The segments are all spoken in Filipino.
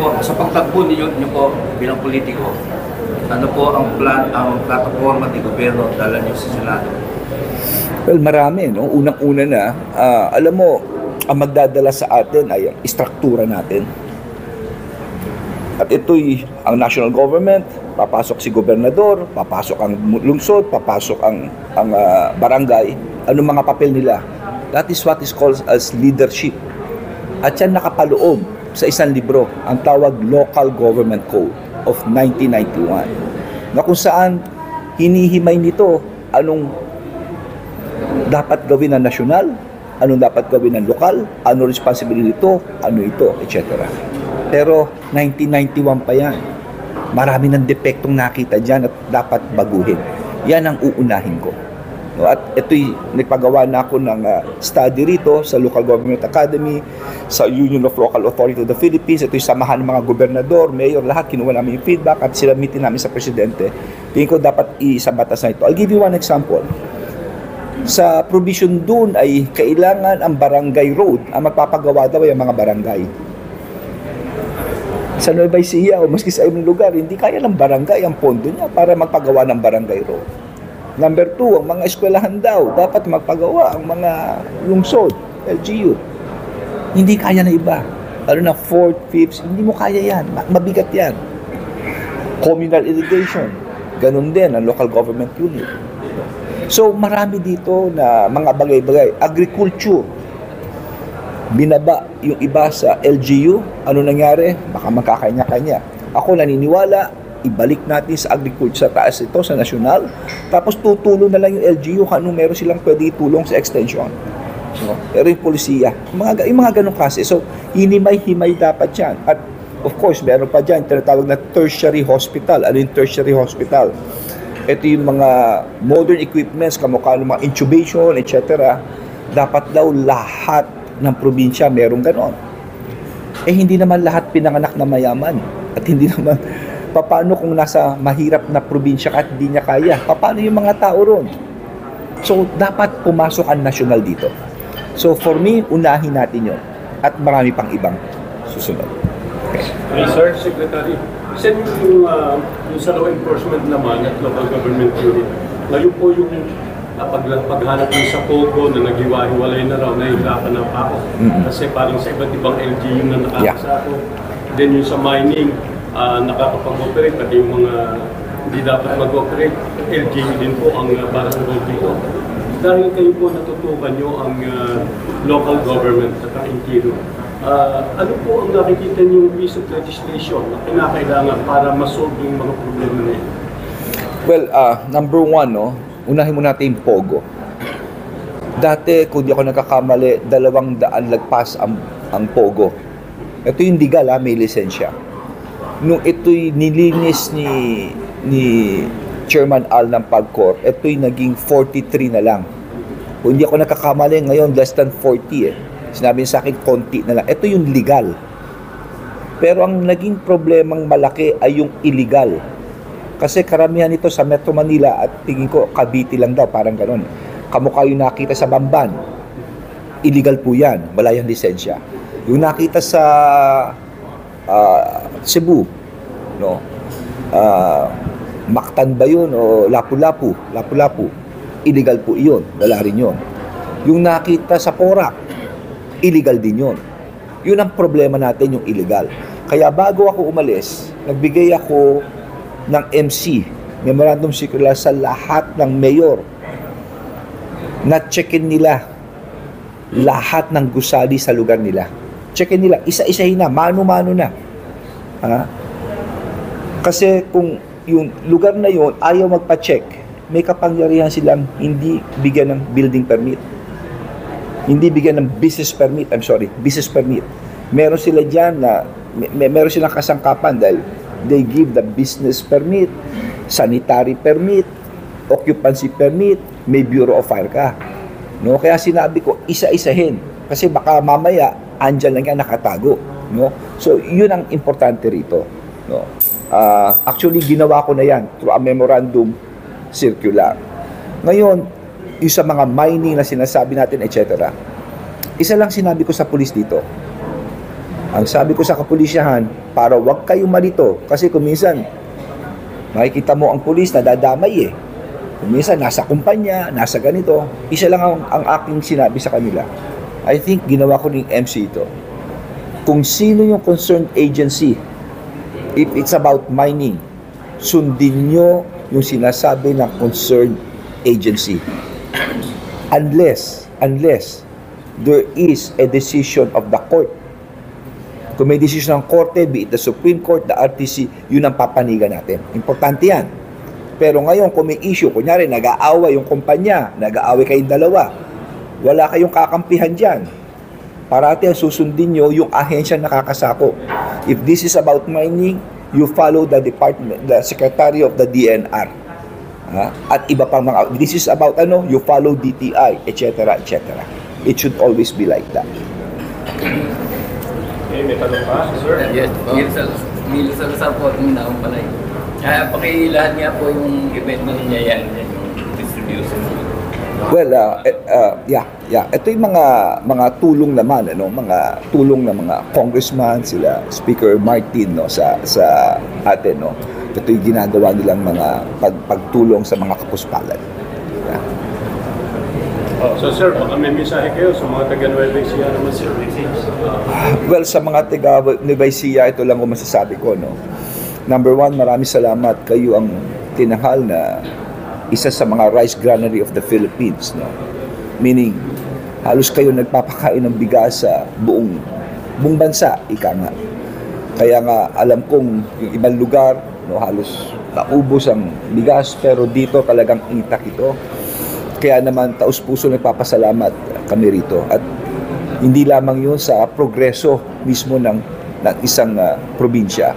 po, sa pagtakbo ninyo, niyo po bilang politiko, ano po ang plan, ang plataforma ni gobyerno dala niyo sa Senado? Well, marami, no? Unang-una na, ah, alam mo, ang magdadala sa atin ay ang istruktura natin. At ito'y ang national government, papasok si gobernador, papasok ang lungsod, papasok ang ang ah, barangay. Anong mga papel nila? That is what is called as leadership. At yan nakapaloob sa isang libro, ang tawag Local Government Code of 1991. Na kung saan hinihimay nito anong dapat gawin ng nasyonal, anong dapat gawin ng lokal, ano responsibility ito, ano ito, etc. Pero 1991 pa yan. Marami ng depektong nakita dyan at dapat baguhin. Yan ang uunahin ko. At ito'y nagpagawa na ako ng ah, study rito sa Local Government Academy, sa Union of Local Authority of the Philippines. Ito'y samahan ng mga gobernador, mayor, lahat. Kinuha namin yung feedback at sila meeting namin sa presidente. Tingin ko dapat isabatas na ito. I'll give you one example sa provision doon ay kailangan ang barangay road ang magpapagawa daw ay mga barangay. Sa Nueva Ecija o maski sa ibang lugar, hindi kaya ng barangay ang pondo niya para magpagawa ng barangay road. Number two, ang mga eskwelahan daw, dapat magpagawa ang mga lungsod, LGU. Hindi kaya na iba. Ano na, fourth, fifth, hindi mo kaya yan. Ma- Mabigat yan. Communal irrigation, ganun din ang local government unit. So marami dito na mga bagay-bagay. Agriculture, binaba yung iba sa LGU. Ano nangyari? Baka magkakanya-kanya. Ako naniniwala, ibalik natin sa agriculture sa taas ito, sa nasyonal. Tapos tutulong na lang yung LGU kung anong meron silang pwede itulong sa extension. No? Pero yung polisiya, mga, yung mga ganong klase. So, hinimay-himay dapat yan. At of course, meron pa dyan, tinatawag na tertiary hospital. Ano yung tertiary hospital? Ito yung mga modern equipments, kamukha ng mga intubation, etc. Dapat daw lahat ng probinsya merong ganon. Eh hindi naman lahat pinanganak na mayaman. At hindi naman, paano kung nasa mahirap na probinsya ka at hindi niya kaya? Paano yung mga tao ron? So, dapat pumasok ang national dito. So, for me, unahin natin yon At marami pang ibang susunod. Hey, sir, Secretary. Sen yung, uh, yung sa law enforcement naman at local government unit, ngayon po yung uh, pag, paghanap yung sa Pogo na naghiwa-hiwalay na raw, nahihirapan na pa ako. Mhm. Kasi parang sa iba't ibang LGU na Yeah. nakakasako. Then yung sa mining, uh, nakakapag-operate, pati yung mga hindi dapat mag-operate, LGU din po ang uh, para sa dito. Dahil kayo po natutukan nyo ang uh, local government ang interior, Ah, ano po ang nakikita niyong piece of legislation na kinakailangan para masolve yung mga problema na yun? Well, ah, number one, no, unahin mo natin yung Pogo. Dati, kung di ako nagkakamali, dalawang daan lagpas ang, ang Pogo. Ito yung legal, ha, may lisensya. Nung ito'y nilinis ni, ni Chairman Al ng PAGCOR, ito'y naging 43 na lang. Kung hindi ako nagkakamali, ngayon less than 40 eh. Sinabi sa akin, konti na lang. Ito yung legal. Pero ang naging problemang malaki ay yung illegal. Kasi karamihan nito sa Metro Manila at tingin ko Cavite lang daw, parang ganun. Kamukha yung nakita sa Bamban. Illegal po yan, wala yung lisensya. Yung nakita sa ah, Cebu, no? Ah, Mactan ba yun o Lapu-Lapu? Lapu-Lapu. Illegal po iyon, wala rin yun. Yung nakita sa Porac, illegal din yun. Yun ang problema natin, yung illegal. Kaya bago ako umalis, nagbigay ako ng MC, Memorandum Circular sa lahat ng mayor na checkin nila lahat ng gusali sa lugar nila. Checkin nila, isa-isahin na, mano-mano na. Ha? Kasi kung yung lugar na yon ayaw magpa-check, may kapangyarihan silang hindi bigyan ng building permit hindi bigyan ng business permit, I'm sorry, business permit. Meron sila dyan na, may, meron silang kasangkapan dahil they give the business permit, sanitary permit, occupancy permit, may Bureau of Fire ka. No? Kaya sinabi ko, isa-isahin. Kasi baka mamaya, andyan lang yan nakatago. No? So, yun ang importante rito. No? Ah, actually, ginawa ko na yan through a memorandum circular. Ngayon, yung sa mga mining na sinasabi natin, etc. Isa lang sinabi ko sa pulis dito. Ang sabi ko sa kapulisyahan, para wag kayo malito. Kasi kung minsan, makikita mo ang pulis na dadamay eh. Kung minsan, nasa kumpanya, nasa ganito. Isa lang ang, ang aking sinabi sa kanila. I think ginawa ko ng MC ito. Kung sino yung concerned agency, if it's about mining, sundin nyo yung sinasabi ng concerned agency. Unless, unless there is a decision of the court. Kung may decision ng korte, be it the Supreme Court, the RTC, yun ang papanigan natin. Importante yan. Pero ngayon, kung may issue, kunyari, nag-aaway yung kumpanya, nag-aaway kayong dalawa, wala kayong kakampihan dyan. Parati ang susundin nyo yung ahensya na nakakasako. If this is about mining, you follow the department, the secretary of the DNR. Ha? At iba pang mga, this is about ano, you follow DTI, etc., etc. It should always be like that. Okay, may tanong pa, sir? Yes, Sal Mil Salazar po itong nakumpalay. Kaya pakilahat nga po yung event na niya, yung distribution. Well, uh, eh, uh, yeah, yeah. Ito yung mga mga tulong naman, ano, mga tulong ng mga congressman, sila Speaker Martin, no, sa sa atin, no. Ito yung ginagawa nilang mga pag, pagtulong sa mga kapuspalan. Yeah. So sir, baka may mensahe kayo sa mga taga Nueva Ecija naman sir. Well, sa mga taga Nueva Ecija, ito lang ang masasabi ko, no. Number one, maraming salamat. Kayo ang tinahal na isa sa mga rice granary of the Philippines, no. Meaning, halos kayo nagpapakain ng bigas sa buong buong bansa, ika nga. Kaya nga, alam kong yung ibang lugar, no, halos naubos ang bigas, pero dito talagang itak ito. Kaya naman, taus-puso nagpapasalamat kami rito. At hindi lamang yun sa progreso mismo ng, ng isang ah, probinsya.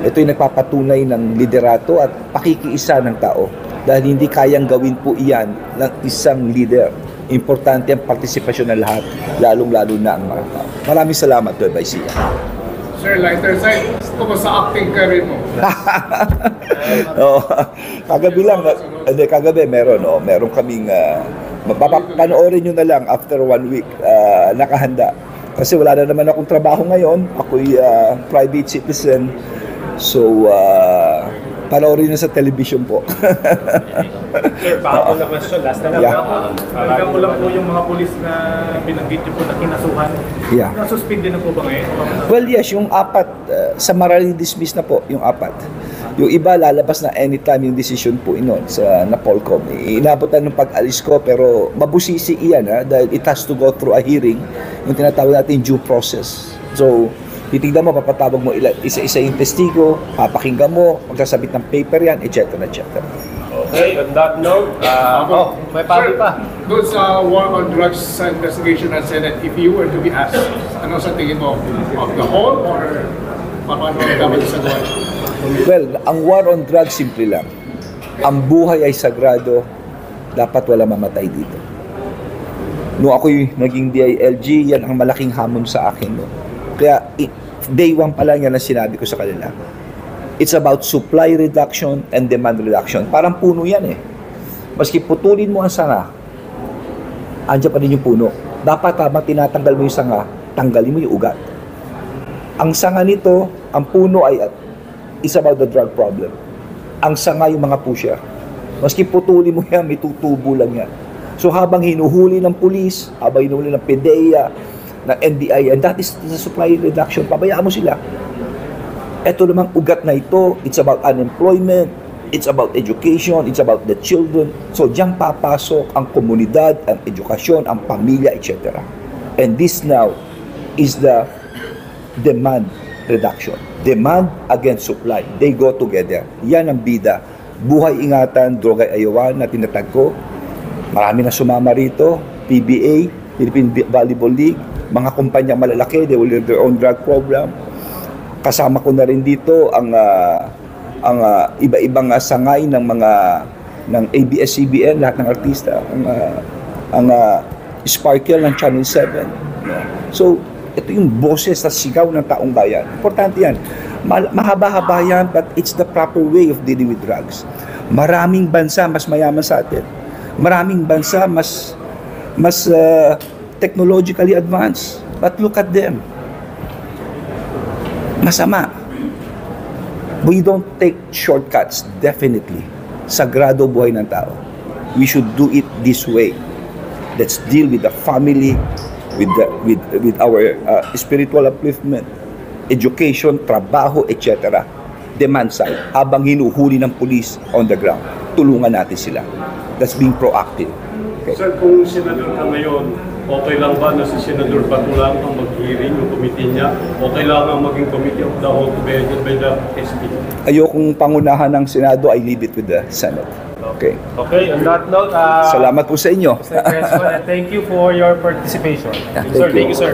Ito yung nagpapatunay ng liderato at pakikiisa ng tao. Dahil hindi kayang gawin po iyan ng isang leader. Importante ang partisipasyon ng lahat, lalong-lalo na ang mga tao. Maraming salamat, Nueva Ecija. Sir, lighter side, kumusta acting career mo? Oo. kagabi lang, hindi, kagabi meron, oh, meron kaming, uh, panoorin nyo na lang after one week, ah, nakahanda. Kasi wala na naman akong trabaho ngayon, ako'y ah, private citizen, so, uh, panoorin nyo sa television po. Sir, baka po na question, last na lang. Yeah. Hanggang mo lang po yung mga pulis na binanggit niyo po na kinasuhan. Yeah. Nasuspend din na po ba ngayon? Well, yes, yung apat, uh, sa Marali dismiss na po, yung apat. Yung iba, lalabas na anytime yung decision po inon sa Napolcom. Inabutan ng pag-alis ko, pero mabusisi iyan, ha, dahil it has to go through a hearing, yung tinatawag natin due process. So, titignan mo, papatawag mo isa-isa yung testigo, papakinggan mo, magsasabit ng paper yan, etc. etc. Okay, on that note, uh, oh, may pabi pa. Doon sa war on drugs sa investigation ng Senate, if you were to be asked, ano sa tingin mo? Of the whole or paano ang dapat sa Well, ang war on drugs, simple lang. Ang buhay ay sagrado, dapat wala mamatay dito. Nung ako'y naging DILG, yan ang malaking hamon sa akin. No? Kaya i- day one pa lang yan ang sinabi ko sa kanila. It's about supply reduction and demand reduction. Parang puno yan eh. Maski putulin mo ang sanga, andyan pa rin yung puno. Dapat habang tinatanggal mo yung sanga, tanggalin mo yung ugat. Ang sanga nito, ang puno ay is about the drug problem. Ang sanga yung mga pusher. Maski putuli mo yan, may tutubo lang yan. So habang hinuhuli ng pulis, habang hinuhuli ng PDEA, ng NBI, and that is the supply reduction, pabayaan mo sila. Ito namang ugat na ito, it's about unemployment, it's about education, it's about the children. So diyan papasok ang komunidad, ang edukasyon, ang pamilya, etc. And this now is the demand reduction. Demand against supply. They go together. Yan ang bida. Buhay ingatan, droga ayawan na tinatag ko. Marami na sumama rito. PBA, Philippine Volleyball League, mga kumpanyang malalaki, they will have their own drug program. Kasama ko na rin dito ang ah, ang ah, iba-ibang ah, sangay ng mga ng ABS-CBN, lahat ng artista, ang ah, ang ah, Sparkle ng Channel 7. no? So, ito yung boses at sigaw ng taong bayan. Importante yan. Ma- mahaba-haba yan, but it's the proper way of dealing with drugs. Maraming bansa mas mayaman sa atin. Maraming bansa mas mas uh, technologically advanced. But look at them. masama. We don't take shortcuts, definitely. Sagrado buhay ng tao. We should do it this way. Let's deal with the family, with the, with with our uh, spiritual upliftment, education, trabaho, etc. Demand side, habang hinuhuli ng police on the ground, tulungan natin sila. That's being proactive. Okay. Sir, kung senador ka ngayon, okay lang ba na si Senador Bato lang ang mag-hearing yung committee niya? O kailangan maging committee of the whole to be by the SP? Ayokong pangunahan ng Senado, I leave it with the Senate. Okay. Okay, on that note, uh, Salamat po sa inyo. Mr. Crespo, thank you for your participation. Yeah, Sir, thank you, sir.